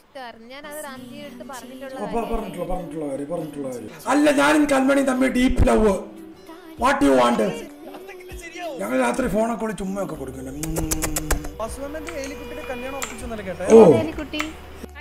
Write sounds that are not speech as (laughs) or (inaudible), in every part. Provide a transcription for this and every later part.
ഇഷ്ടമായിരുന്നു. ഞാൻ അത് റാംജിയുടെ അടുത്ത് പറഞ്ഞിട്ടുള്ള അല്ല ഞാനും കൺമണി തമ്മിൽ deep love what you want ഞങ്ങൾ രാത്രി ഫോണൊക്കെ വിളിച്ച് ഉമ്മയൊക്കെ കൊടുക്കണ്ടേ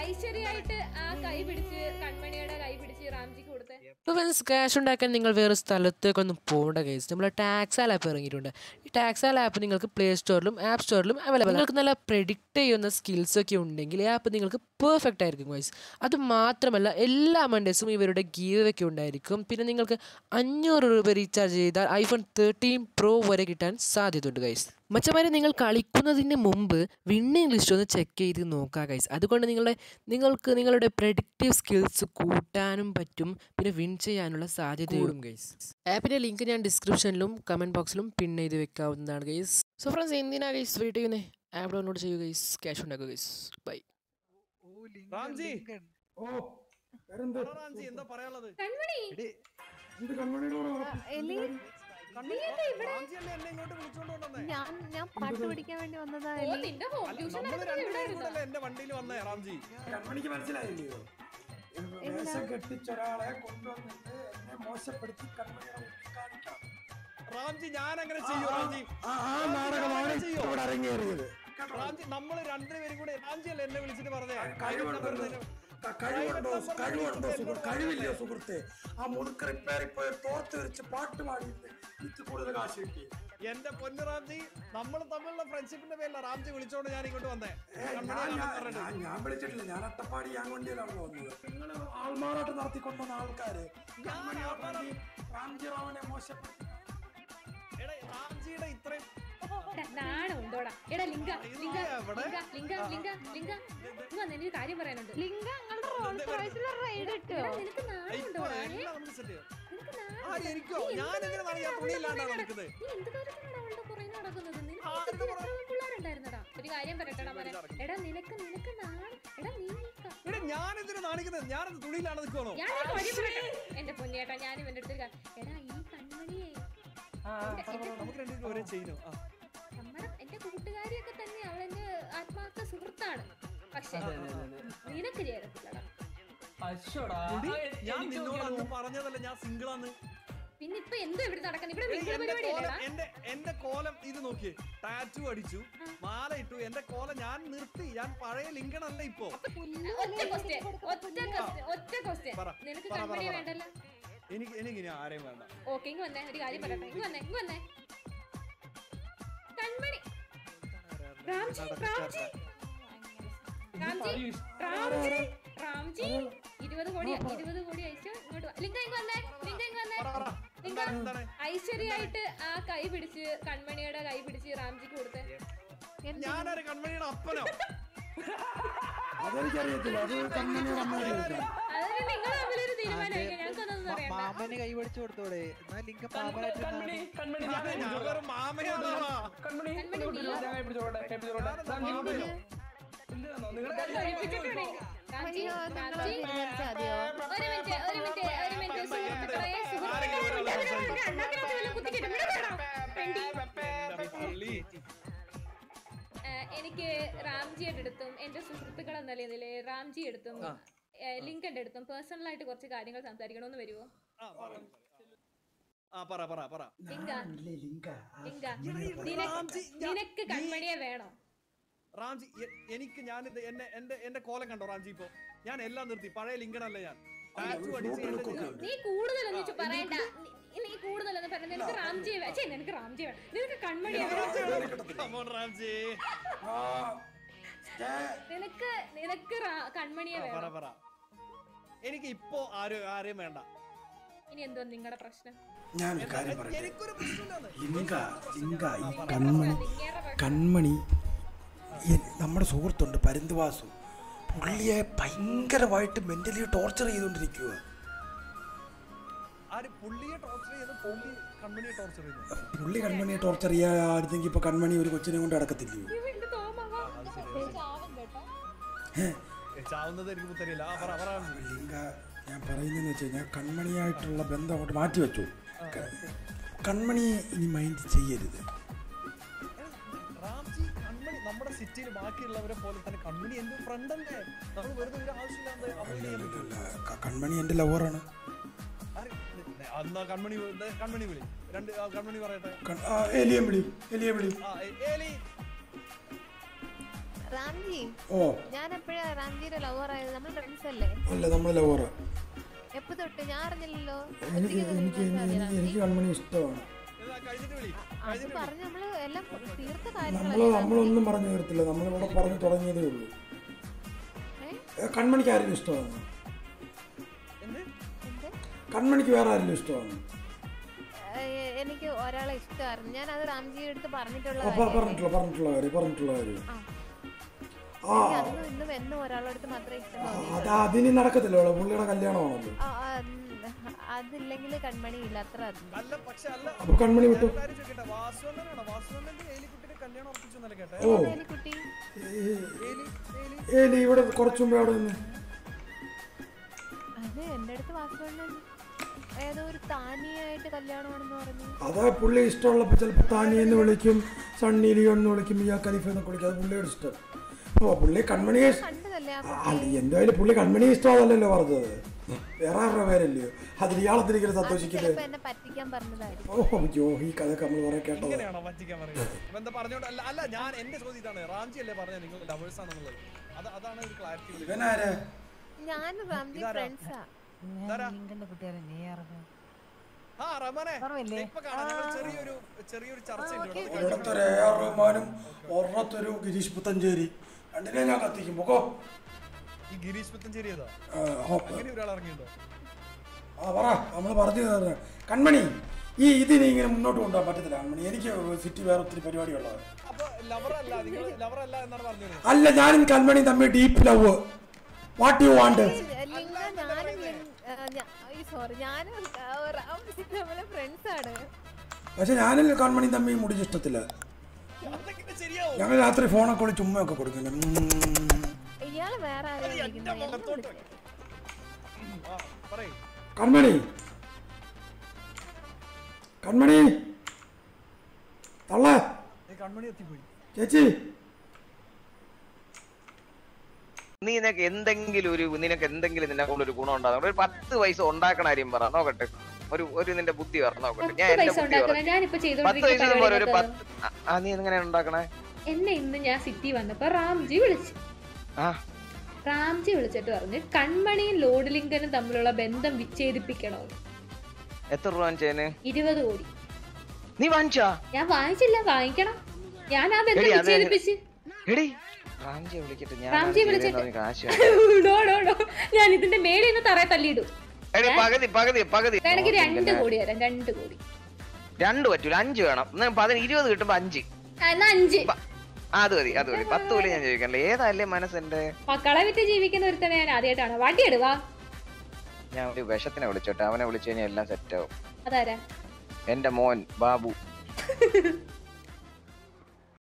ഐശ്വര്യായിട്ട് ആ കൈ പിടിച്ച് കൺമണിയുടെ കൈ പിടിച്ച് റാംജിക്ക് ഇപ്പോൾ ഫ്രണ്ട്സ് ക്യാഷ് ഉണ്ടാക്കാൻ നിങ്ങൾ വേറെ സ്ഥലത്തേക്കൊന്നും പോകേണ്ട കേസ് നമ്മൾ ടാക്സാൽ ആപ്പ് ഇറങ്ങിയിട്ടുണ്ട്. ഈ ടാക്സാൽ ആപ്പ് നിങ്ങൾക്ക് പ്ലേ സ്റ്റോറിലും ആപ്പ് സ്റ്റോറിലും അവൈലബിൾ നിങ്ങൾക്ക് നല്ല പ്രെഡിക്റ്റ് ചെയ്യുന്ന സ്കിൽസ് ഒക്കെ ഉണ്ടെങ്കിൽ ഈ ആപ്പ് നിങ്ങൾക്ക് പെർഫെക്റ്റ് ആയിരിക്കും വൈസ് അത് മാത്രമല്ല എല്ലാ മണ്ടേഴ്സും ഇവരുടെ ഗീവ് ഒക്കെ ഉണ്ടായിരിക്കും. പിന്നെ നിങ്ങൾക്ക് അഞ്ഞൂറ് രൂപ റീചാർജ് ചെയ്താൽ ഐഫോൺ തേർട്ടീൻ പ്രോ വരെ കിട്ടാൻ സാധ്യതയുണ്ട് ഗൈസ് മച്ചമാരെ നിങ്ങൾ കളിക്കുന്നതിന് മുമ്പ് വിണ്ണിങ് ലിസ്റ്റ് ഒന്ന് ചെക്ക് ചെയ്ത് നോക്കുക ഗൈസ് അതുകൊണ്ട് നിങ്ങളുടെ നിങ്ങൾക്ക് നിങ്ങളുടെ പ്രഡിക്റ്റീവ് സ്കിൽസ് കൂട്ടാനും പറ്റും. പിന്നെ വിൻ ചെയ്യാനുള്ള സാധ്യതയും ഗൈസ് ആപ്പിന്റെ ലിങ്ക് ഞാൻ ഡിസ്ക്രിപ്ഷനിലും കമന്റ് ബോക്സിലും പിൻ ചെയ്ത് വെക്കാവുന്നതാണ് ഗൈസ് സോ ഫ്രണ്ട്സ് എന്തിനാ ഗൈസ് വെയിറ്റ് ചെയ്യുന്നത് ആപ്പ് ഡൗൺലോഡ് ചെയ്യുക ഗൈസ് ക്യാഷ് ഉണ്ടാക്കുക ഗൈസ് ബൈ എന്താ പറയാനുള്ളത്? ഞാൻ ഞാൻ പാട്ട് പഠിക്കാൻ വേണ്ടി വന്നതാണ് എന്റെ വണ്ടിയിൽ വന്നേ റാംജി? കൺമണിക്ക് മനസ്സിലായില്ലയോ? വേഷം കെട്ടിച്ചൊരാളെ കൊണ്ടുവന്നിട്ട് എന്നെ മോശപ്പെടുത്തി റാംജി ഞാൻ അങ്ങനെ ചെയ്യും റാംജി. നാടകമാണ് അരങ്ങേറിയത്? റാംജി നമ്മൾ രണ്ടുപേരും കൂടെ റാംജി അല്ലേ എന്നെ വിളിച്ചിട്ട് പറഞ്ഞേ? കഴിവുണ്ടോ കഴിവുണ്ടോ? സുഹൃത്ത് കഴിവില്ലയോ സുഹൃത്തെ? ആ മുറുക്ക് റിപ്പയറിൽ പോയി തോർത്ത് വെച്ച് പാട്ട് പാടിയിട്ട് ഇത് കൂടുതൽ കാശ് കിട്ടി. എന്റെ പൊന്നു റാംജി നമ്മൾ തമ്മിലുള്ള ഫ്രണ്ട്ഷിപ്പിന്റെ പേരിലാണ് റാംജി വിളിച്ചോണ്ട് ഞാൻ ഇങ്ങോട്ട് വന്നേ. ഞാൻ- വിളിച്ചിട്ടില്ല. ഞാൻ അട്ടപ്പാടി ഞാൻ വണ്ടിയിലാണ് വന്നത് നിങ്ങൾ ആൾമാറാട്ടം നടത്തിക്കൊണ്ടുവന്ന ആൾക്കാര് റാംജി റാവനെ മോശപ്പെട്ടു എടാ, റാംജിയുടെ ഇത്രയും എടാ, നാണം എടാ ലിംഗ ലിംഗ? ലിംഗ ലിംഗ ലിംഗ ലിംഗ. കാര്യം പറയാനുണ്ട്. ലിംഗ റോൾസ് റോയ്സിൽ റൈഡ് ഇട്ടോ നിനക്ക് നാണം ഉണ്ടോടാ ഏ? എല്ലാം നമുക്ക് സെറ്റ് ചെയ്യാം. നിനക്ക് ആ എനിക്കോ? ഞാൻ എന്ത് എന്തിനാണ് ഞാൻ കാര്യത്തിനാണ് തുണിയില്ലാണ്ടാണ് നീ എന്ത് കാര്യത്തിനാണ് അവളുടെ പുറകെ നടക്കുന്നത്? നിനക്ക് ആ, ഇത്ര പിള്ളേരുണ്ടായിരുന്നടാ. ഒരു കാര്യം പറയട്ടെടാ എടാ നിനക്ക് നിനക്ക് നാണം? എടാ നീ ക- എടാ ഞാൻ എന്തിനാ നാണിക്കുന്നത് ഞാൻ തുണിയിലാണ് നിൽക്കണോ എന്റെ പൊന്നേട്ടാ ഞാൻ ഇവന്റെ അടുത്ത് എടാ ഈ കൺമണിയെ എന്റെ- എന്റെ നമുക്ക് രണ്ടുപേരും ഒരേ ചെയ്യുന്നു ആ. എന്റെ കൂട്ടുകാരിയൊക്കെ തന്നെ അവൾ എന്റെ ആത്മാർത്ഥ സുഹൃത്താണ്. പക്ഷെ നിനക്ക് ചേരത്തില്ലടാ ഞാൻ നിന്നോട് അന്ന് പറഞ്ഞതല്ല ഞാൻ സിംഗിൾ ആണ് പിന്നെ ഇപ്പൊ എന്തോ ഇവിടെ നടക്കുന്നത് ഇവിടെ എന്റെ എന്റെ എന്റെ കോലം ഇത് നോക്കിയേ ടാറ്റു അടിച്ചു മാല ഇട്ടു എന്റെ കോലം ഞാൻ നിർത്തി ഞാൻ പഴയ ലിങ്കണല്ല ഇപ്പൊ. ഒറ്റ ക്വസ്റ്റ്യൻ നിനക്ക്. വേണ്ടല്ലോ? എനിക്ക് എനിക്ക് ഇനി ആരെയും വേണ്ട. ഓക്കെ ഇങ്ങ് വന്നേ ഒരു കാര്യം പറയട്ടെ. ഇങ്ങ് വന്നേ ഇങ്ങ് വന്നേ. കൺമണി. രാംജി രാംജി. രാംജി റാംജി ഇരുപത് കോടി ഇരുപത് കോടി അയച്ചു ഇങ്ങോട്ട് വാ. ലിംഗ ഇങ്ങ് വന്നേ ലിംഗ ഇങ്ങ് വന്നേ. ഐശ്വര്യമായിട്ട് ആ കൈ പിടിച്ച് കൺമണിയുടെ കൈ പിടിച്ച് റാംജിക്ക് കൊടുത്തേ. ഞാനൊരു കൺമണിയുടെ അപ്പനോ? അതെനിക്കറിയത്തില്ല. അത് കൺമണിയുടെ അമ്മ മാമന് കൈ പിടിച്ചു കൊടുത്തോടെ. എന്നാ ലിംഗ എനിക്ക്. റാംജി, എടുത്തും എന്റെ സുഹൃത്തുക്കൾ എന്ന നിലയിൽ റാംജി എടുത്തും ലിങ്കന്റെ അടുത്തും പേഴ്സണൽ ആയിട്ട് കുറച്ച് കാര്യങ്ങൾ സംസാരിക്കണമെന്ന് വരുമോ ആ, ആ പറ പറ പറ. ലിങ്ക ഇല്ലേ, ലിങ്ക. ആ, ലിങ്ക റാംജി, നിനക്ക് കൺമണിയെ വേണോ. റാംജി എനിക്ക് ഞാൻ ഇത് എന്നെ എന്റെ എന്റെ കോലം കണ്ടോ റാംജി ഇപ്പൊ? ഞാൻ എല്ലാം നിർത്തി. പഴയ ലിങ്കണല്ല ഞാൻ. നീ കൂടുതലൊന്നും ചു- പറയണ്ട. നീ- കൂടുതൽ കൂടുതലൊന്നും നിനക്ക് റാംജി നിനക്ക് റാംജി വേണം. നിനക്ക് റാംജി. ആ, നിനക്ക് നിനക്ക് കൺമണിയെ പറ വേണം. പറ. എനിക്ക് ഇപ്പോ ആരും ആരെയും വേണ്ട. ഇനി എന്തോ നിങ്ങളുടെ പ്രശ്നം. ഞാനൊരു കാര്യം ഈ കൺമണി കൺമണി നമ്മുടെ സുഹൃത്തുണ്ട് പരുന്തുവാസു. പുള്ളിയെ ഭയങ്കരമായിട്ട് മെന്റലി ടോർച്ചർ ചെയ്തുകൊണ്ടിരിക്കുക ആര് പുള്ളിയെ ടോർച്ചർ ചെയ്ത് പുള്ളി കമ്പനിയെ ടോർച്ചർ ചെയ്തു പുള്ളി കൺമണിയെ ടോർച്ചർ ചെയ്യാതിരുന്നെങ്കിൽ ഇപ്പൊ കൺമണി ഒരു കൊച്ചിനെ കൊണ്ട് അടക്കത്തില്ലയോ ചാവുന്നത് എനിക്ക് പുത്തരില്ല ആ പറ പറ. റാംജി. ഞാൻ പറയുന്നതെന്ന് വെച്ച് കഴിഞ്ഞാൽ കൺമണിയായിട്ടുള്ള ബന്ധം അങ്ങോട്ട് മാറ്റി വെച്ചു. കൺമണി കൺമണിയെ ഇനി മൈൻഡ് ചെയ്യരുത്. നമ്മുടെ സിറ്റിയിൽ ബാക്കിയുള്ളവരെ പോലെ തന്നെ കൺമണി എന്റെ ഫ്രണ്ട് അല്ലേ? നമ്മൾ വെറുതെ ഒരു ആവശ്യമില്ലാതെ കൺമണി എന്റെ ലവറാണ് കൺമണി കൺമണി വിളി. രണ്ട് കൺമണി പറയട്ടെ. എലിയെ വിളി എലിയെ വിളി. ആ ഏ- ഓ. ഞാൻ എപ്പോഴാ റാംജിയുടെ ലവർ ആയത്? നമ്മൾ ഫ്രണ്ട്സ് അല്ലേ? അല്ല നമ്മൾ ലവർ എപ്പോ തൊട്ട്? ഞാൻ അറിഞ്ഞില്ലല്ലോ. എനിക്ക് എനിക്ക് എനിക്ക് കൺമണി ഇഷ്ടമാണ്. നമ്മൾ എല്ലാം തീർത്ത നമ്മൾ കാര്യങ്ങളല്ലേ നമ്മളൊന്നും പറഞ്ഞു തീർത്തില്ല നമ്മളിവിടെ പറഞ്ഞു തുടങ്ങിയതേ ഉള്ളൂ. കൺമണിക്ക് ആരെങ്കിലും ഇഷ്ടമാണ്? കൺമണിക്ക് വേറെ ആരെങ്കിലും ഇഷ്ടമാണ്? എനിക്ക് ഒരാളെ ഇഷ്ടമായിരുന്നു. ഞാൻ അത് റാംജിയുടെ അടുത്ത് പറഞ്ഞിട്ടുള്ള പറഞ്ഞിട്ടുള്ള പറഞ്ഞിട്ടുള്ള കാര്യം പറഞ്ഞിട്ടുള്ള കാര്യം. അതിന് നടക്കത്തില്ലോ. പുള്ളിയുടെ കല്യാണമാണല്ലോ. അതില്ലെങ്കിൽ കൺമണി ഇല്ല അത്ര അപ്പൊ കൺമണി വിട്ടു. ഓ. ഏലി ഇവിടെ കുറച്ചു മുമ്പേ അവിടെ നിന്ന്. അത് എന്റെ അടുത്ത് ഏതോ ഒരു താനിയായിട്ട് കല്യാണമാണെന്ന് പറഞ്ഞു. അതാ പുള്ളി ഇഷ്ടമുള്ളപ്പോൾ ചിലപ്പോൾ താനിയെന്ന് വിളിക്കും സണ്ണി ലിയോ എന്ന് വിളിക്കും ഇയാ ഖലീഫ എന്നൊക്കെ വിളിക്കും. അത് പുള്ളിയുടെ ഇഷ്ടം. പുള്ളി കൺമണിയെ കണ്ടതല്ലേ ആ ആ, അല്ല എന്തായാലും പുള്ളി കൺമണിയെ ഇഷ്ടമാണല്ലോ പറഞ്ഞത്. വേറെ ആരുടെ പേരല്ലയോ അതിൽ ഇയാളത്തിരിക്കലും സന്തോഷിക്കുന്നത്? ചിലപ്പോ എന്നെ പറ്റിക്കാൻ പറഞ്ഞതായിരിക്കും. ഓ ജോ ഈ കഥ നമ്മൾ കുറെ കേട്ടത്. അല്ല ഞാൻ എന്റെ ചോദ്യം ഇതാണ്. റാംജി അല്ലേ പറഞ്ഞ നിങ്ങൾ ലവേഴ്സ് ആണെന്നുള്ളത്. അത് അതാണ് ഒരു ക്ലാരിറ്റി ഇവനാരാ? ഞാൻ റാംജി ഇതാരാ? ഫ്രണ്ട്സാ ആ. റമനെ. ഇപ്പൊ കാണാൻ ചെറിയൊരു ചെറിയൊരു ചർച്ച ഒരിടത്തൊരു ഗിരീഷ് പുത്തഞ്ചേരി. രണ്ടിനെ ഞാൻ കത്തിക്കും. പൊക്കോ. ഈ ഗിരീഷ് അങ്ങനെ ഒരാൾ ആ പറ. നമ്മൾ പറഞ്ഞു കൺമണി ഈ ഇതിനെ ഇങ്ങനെ മുന്നോട്ട് കൊണ്ടുപോകാൻ പറ്റത്തില്ല കൺമണി. എനിക്ക് സിറ്റി വേറെ ഒത്തിരി പരിപാടിയുള്ളത് അല്ല നിങ്ങൾ ലവർ അല്ല എന്നാണ് പറഞ്ഞത്. അല്ല ഞാനും കൺമണി തമ്മിൽ deep love what you want പക്ഷെ ഞാനും കൺമണി തമ്മിൽ മുടിച്ച് ഇഷ്ടത്തില്ല അതൊക്കെ ശരിയാവും ഞങ്ങൾ രാത്രി ഫോണൊക്കെ വിളിച്ച് ഉമ്മയൊക്കെ പറയ്. കൺമണി കൺമണി തള്ള ചേച്ചി. നീ നിനക്ക് എന്തെങ്കിലും ഒരു നിനക്ക് എന്തെങ്കിലും നിന്നെ കൊണ്ട് ഒരു ഗുണം ഉണ്ടാകും. ഒരു പത്ത് വയസ്സ് ഉണ്ടാക്കണ കാര്യം പറ. നോക്കട്ടെ. ഒരു ഒരു നിന്റെ ബുദ്ധി പറ നോക്കട്ടെ. ഞാൻ എന്റെ ബുദ്ധി പത്ത് പൈസ ഒരു പത്ത് ആ, നീ എങ്ങനെ ഉണ്ടാക്കണേ? എന്നെ ഇന്ന് ഞാൻ സിറ്റി വന്നപ്പോ റാംജി വിളിച്ചു. റാംജി വിളിച്ചിട്ട് പറഞ്ഞു കൺമണിയും ലോഡ്ലിംഗനും തമ്മിലുള്ള ബന്ധം വിച്ഛേദിപ്പിക്കണോ എത്ര രൂപ ഇരുപത് കോടി. നീ വാങ്ങിച്ചാ? ഞാൻ വാങ്ങിച്ചില്ല വാങ്ങിക്കണം. ഞാൻ ആ ബന്ധം വിച്ഛേദിപ്പിച്ച്. റാംജിയെ വിളിച്ചിട്ട്. (laughs) ഞാൻ ഇതിന്റെ മേലെ ഇന്ന് തറയെ തല്ലിയിടും. പകുതി പകുതി പകുതി. വേണമെങ്കിൽ രണ്ട്. കോടി തരാം രണ്ട് കോടി. രണ്ട് പറ്റൂല അഞ്ച് വേണം. പതിന് ഇരുപത് കിട്ടുമ്പോ അഞ്ച്. അഞ്ച്. അത് മതി അത് മതി. പത്ത് പോലെ ഞാൻ ചോദിക്കണ്ടേ ഏതല്ലേ മനസ്സിന്റെ? മക്കളെ വിറ്റ് ജീവിക്കുന്ന ഒരുത്തനെ ഞാൻ ആദ്യമായിട്ടാണ് വണ്ടി വാ. ഞാൻ ഒരു വിഷത്തിനെ വിളിച്ചോട്ടെ. അവനെ വിളിച്ചു കഴിഞ്ഞാൽ എല്ലാം സെറ്റ് ആവും. എന്റെ മോൻ ബാബു. (laughs)